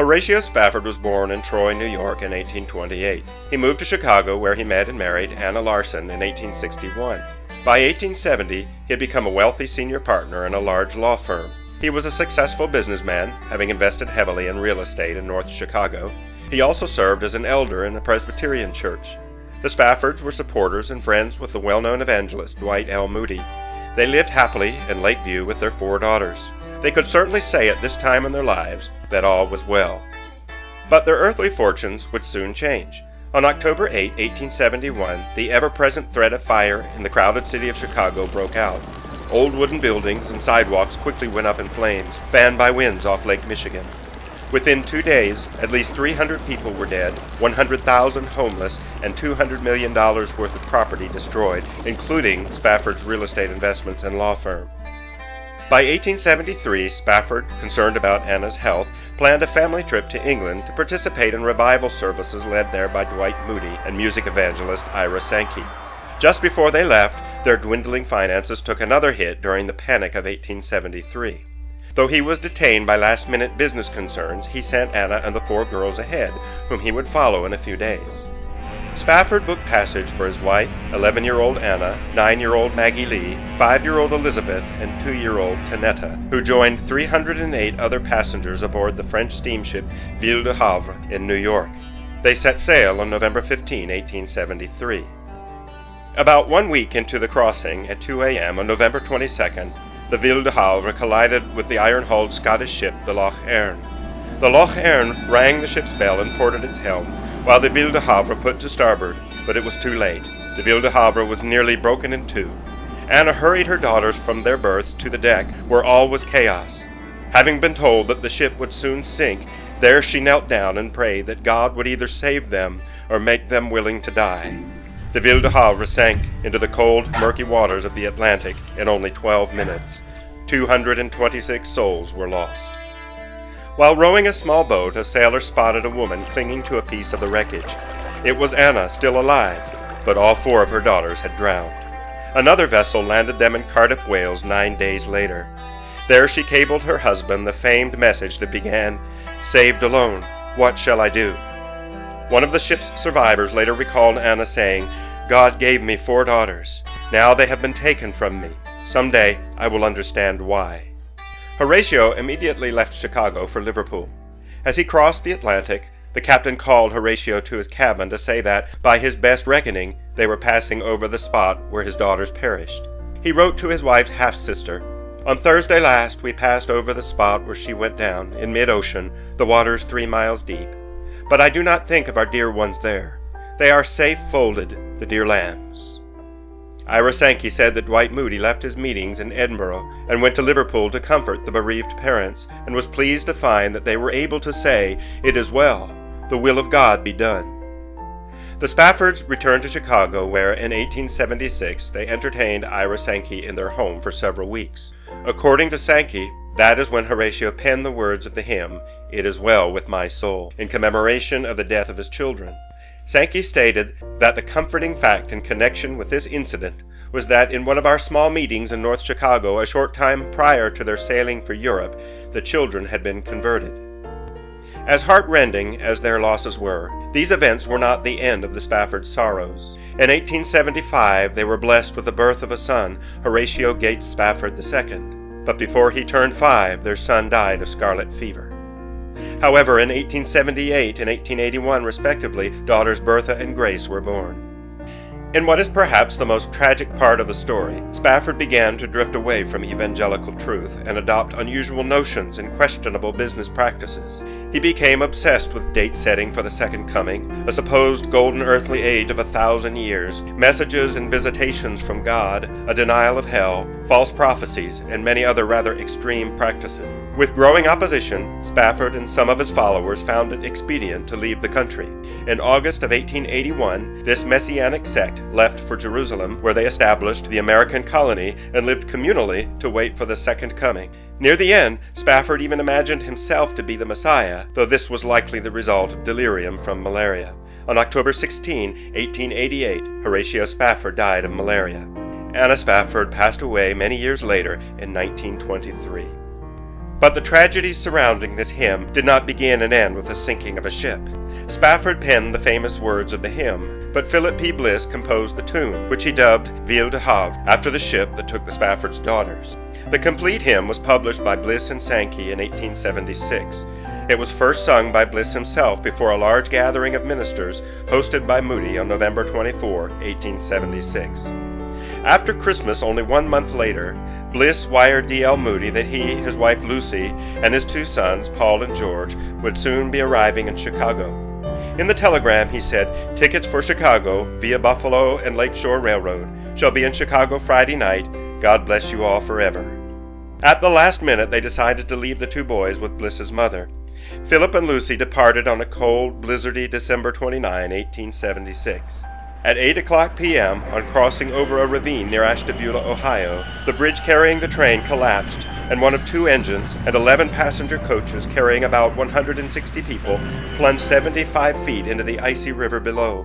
Horatio Spafford was born in Troy, New York in 1828. He moved to Chicago where he met and married Anna Larsen in 1861. By 1870, he had become a wealthy senior partner in a large law firm. He was a successful businessman, having invested heavily in real estate in North Chicago. He also served as an elder in a Presbyterian church. The Spaffords were supporters and friends with the well-known evangelist Dwight L. Moody. They lived happily in Lakeview with their four daughters. They could certainly say at this time in their lives that all was well. But their earthly fortunes would soon change. On October 8, 1871, the ever-present threat of fire in the crowded city of Chicago broke out. Old wooden buildings and sidewalks quickly went up in flames, fanned by winds off Lake Michigan. Within two days, at least 300 people were dead, 100,000 homeless, and $200 million worth of property destroyed, including Spafford's real estate investments and law firm. By 1873, Spafford, concerned about Anna's health, planned a family trip to England to participate in revival services led there by Dwight Moody and music evangelist Ira Sankey. Just before they left, their dwindling finances took another hit during the Panic of 1873. Though he was detained by last minute business concerns, he sent Anna and the four girls ahead, whom he would follow in a few days. Spafford booked passage for his wife, 11 year old Anna, 9 year old Maggie Lee, 5 year old Elizabeth, and 2 year old Tanetta, who joined 308 other passengers aboard the French steamship Ville du Havre in New York. They set sail on November 15, 1873. About one week into the crossing, at 2 a.m. on November 22nd, the Ville du Havre collided with the iron-hulled Scottish ship the Loch Earn. The Loch Earn rang the ship's bell and ported its helm, while the Ville du Havre put to starboard, but it was too late. The Ville du Havre was nearly broken in two. Anna hurried her daughters from their berths to the deck, where all was chaos. Having been told that the ship would soon sink, there she knelt down and prayed that God would either save them or make them willing to die. The Ville du Havre sank into the cold, murky waters of the Atlantic in only 12 minutes. 226 souls were lost. While rowing a small boat, a sailor spotted a woman clinging to a piece of the wreckage. It was Anna, still alive, but all four of her daughters had drowned. Another vessel landed them in Cardiff, Wales, nine days later. There she cabled her husband the famed message that began, Saved alone, what shall I do? One of the ship's survivors later recalled Anna saying, God gave me four daughters. Now they have been taken from me. Someday I will understand why. Horatio immediately left Chicago for Liverpool. As he crossed the Atlantic, the captain called Horatio to his cabin to say that, by his best reckoning, they were passing over the spot where his daughters perished. He wrote to his wife's half sister, On Thursday last we passed over the spot where she went down, in mid ocean, the waters three miles deep. But I do not think of our dear ones there. They are safe folded, the dear lambs. Ira Sankey said that Dwight Moody left his meetings in Edinburgh and went to Liverpool to comfort the bereaved parents, and was pleased to find that they were able to say, It is well, the will of God be done. The Spaffords returned to Chicago, where in 1876 they entertained Ira Sankey in their home for several weeks. According to Sankey, that is when Horatio penned the words of the hymn, It is Well with My Soul, in commemoration of the death of his children. Sankey stated that the comforting fact in connection with this incident was that in one of our small meetings in North Chicago a short time prior to their sailing for Europe, the children had been converted. As heartrending as their losses were, these events were not the end of the Spafford sorrows. In 1875, they were blessed with the birth of a son, Horatio Gates Spafford II but before he turned five, their son died of scarlet fever. However, in 1878 and 1881, respectively, daughters Bertha and Grace were born. In what is perhaps the most tragic part of the story, Spafford began to drift away from evangelical truth and adopt unusual notions and questionable business practices. He became obsessed with date setting for the Second Coming, a supposed golden earthly age of a thousand years, messages and visitations from God, a denial of hell, false prophecies, and many other rather extreme practices. With growing opposition, Spafford and some of his followers found it expedient to leave the country. In August of 1881, this messianic sect left for Jerusalem, where they established the American colony and lived communally to wait for the Second Coming. Near the end, Spafford even imagined himself to be the Messiah, though this was likely the result of delirium from malaria. On October 16, 1888, Horatio Spafford died of malaria. Anna Spafford passed away many years later in 1923. But the tragedies surrounding this hymn did not begin and end with the sinking of a ship. Spafford penned the famous words of the hymn, but Philip P. Bliss composed the tune, which he dubbed Ville du Havre, after the ship that took the Spafford's daughters. The complete hymn was published by Bliss and Sankey in 1876. It was first sung by Bliss himself before a large gathering of ministers hosted by Moody on November 24, 1876. After Christmas, only one month later, Bliss wired D.L. Moody that he, his wife Lucy, and his two sons, Paul and George, would soon be arriving in Chicago. In the telegram, he said, Tickets for Chicago via Buffalo and Lakeshore Railroad shall be in Chicago Friday night. God bless you all forever. At the last minute, they decided to leave the two boys with Bliss's mother. Philip and Lucy departed on a cold, blizzardy December 29, 1876. At 8 o'clock p.m., on crossing over a ravine near Ashtabula, Ohio, the bridge carrying the train collapsed, and one of two engines and 11 passenger coaches carrying about 160 people plunged 75 feet into the icy river below.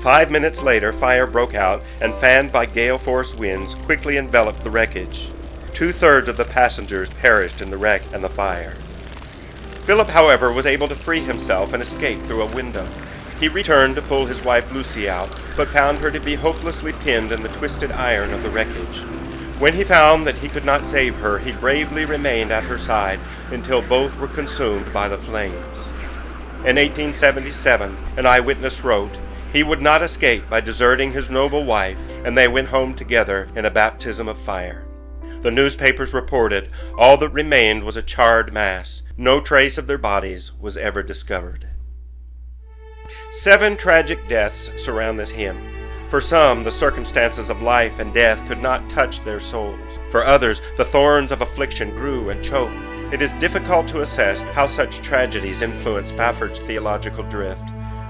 Five minutes later, fire broke out, and fanned by gale force winds, quickly enveloped the wreckage. Two thirds of the passengers perished in the wreck and the fire. Philip, however, was able to free himself and escape through a window. He returned to pull his wife Lucy out, but found her to be hopelessly pinned in the twisted iron of the wreckage. When he found that he could not save her, he bravely remained at her side until both were consumed by the flames. In 1877, an eyewitness wrote, He would not escape by deserting his noble wife, and they went home together in a baptism of fire. The newspapers reported all that remained was a charred mass. No trace of their bodies was ever discovered. Seven tragic deaths surround this hymn. For some, the circumstances of life and death could not touch their souls. For others, the thorns of affliction grew and choked. It is difficult to assess how such tragedies influence Spafford's theological drift.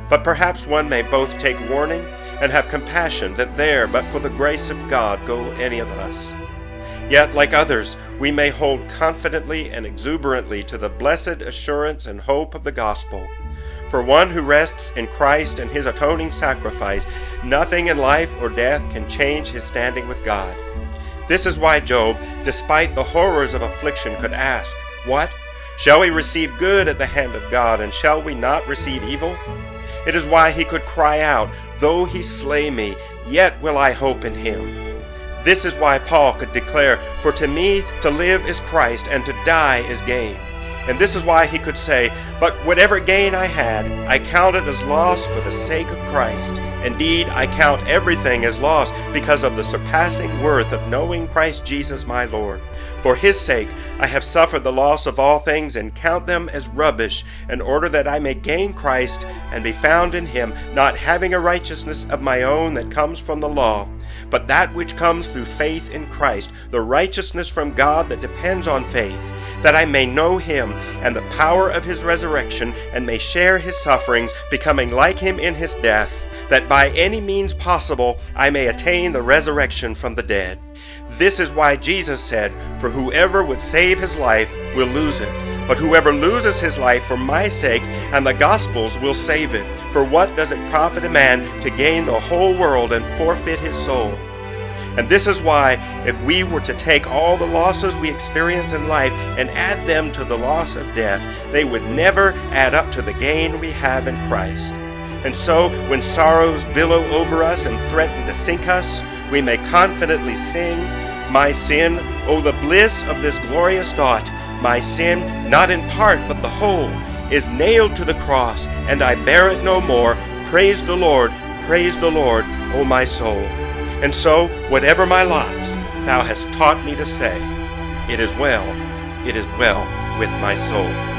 But perhaps one may both take warning and have compassion that there, but for the grace of God, go any of us. Yet, like others, we may hold confidently and exuberantly to the blessed assurance and hope of the gospel for one who rests in Christ and his atoning sacrifice, nothing in life or death can change his standing with God. This is why Job, despite the horrors of affliction, could ask, What? Shall we receive good at the hand of God, and shall we not receive evil? It is why he could cry out, Though he slay me, yet will I hope in him. This is why Paul could declare, For to me to live is Christ, and to die is gain. And this is why he could say, But whatever gain I had, I counted as loss for the sake of Christ. Indeed, I count everything as loss because of the surpassing worth of knowing Christ Jesus my Lord. For his sake I have suffered the loss of all things and count them as rubbish, in order that I may gain Christ and be found in him, not having a righteousness of my own that comes from the law, but that which comes through faith in Christ, the righteousness from God that depends on faith that I may know him and the power of his resurrection, and may share his sufferings, becoming like him in his death, that by any means possible I may attain the resurrection from the dead. This is why Jesus said, For whoever would save his life will lose it. But whoever loses his life for my sake and the gospel's will save it. For what does it profit a man to gain the whole world and forfeit his soul? And this is why, if we were to take all the losses we experience in life and add them to the loss of death, they would never add up to the gain we have in Christ. And so, when sorrows billow over us and threaten to sink us, we may confidently sing, My sin, oh the bliss of this glorious thought, my sin, not in part but the whole, is nailed to the cross, and I bear it no more. Praise the Lord, praise the Lord, O my soul. And so, whatever my lot, thou hast taught me to say, It is well, it is well with my soul.